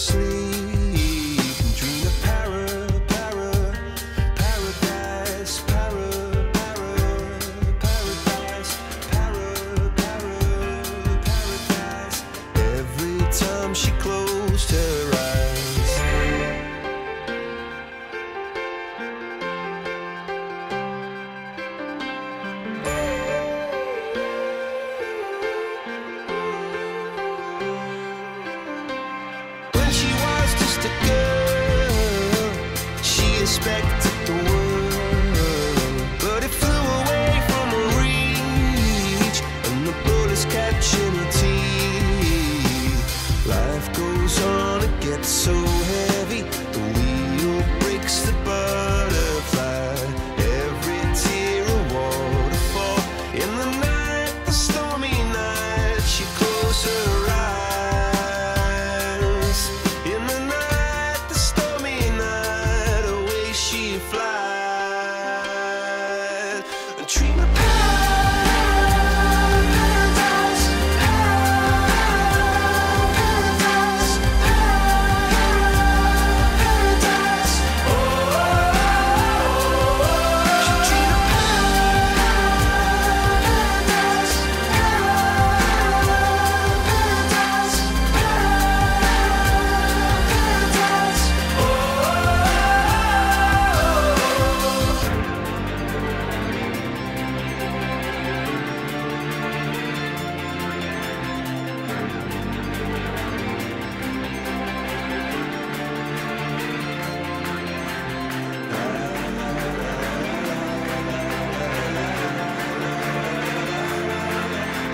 sleep. respect the world.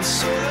so